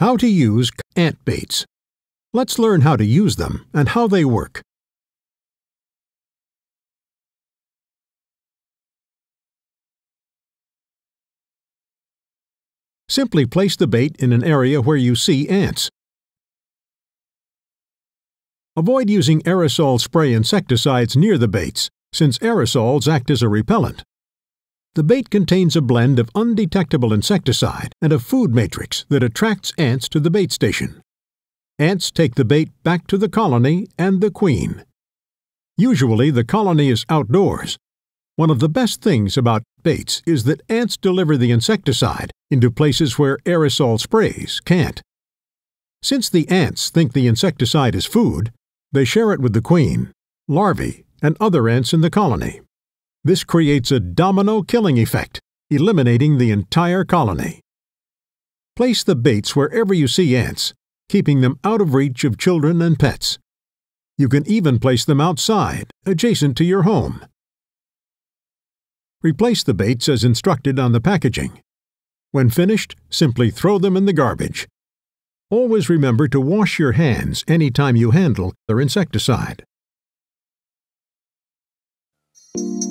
How to use ant baits. Let's learn how to use them and how they work. Simply place the bait in an area where you see ants. Avoid using aerosol spray insecticides near the baits, since aerosols act as a repellent. The bait contains a blend of undetectable insecticide and a food matrix that attracts ants to the bait station. Ants take the bait back to the colony and the queen. Usually, the colony is outdoors. One of the best things about baits is that ants deliver the insecticide into places where aerosol sprays can't. Since the ants think the insecticide is food, they share it with the queen, larvae, and other ants in the colony. This creates a domino killing effect, eliminating the entire colony. Place the baits wherever you see ants, keeping them out of reach of children and pets. You can even place them outside, adjacent to your home. Replace the baits as instructed on the packaging. When finished, simply throw them in the garbage. Always remember to wash your hands any time you handle their insecticide. Thank you.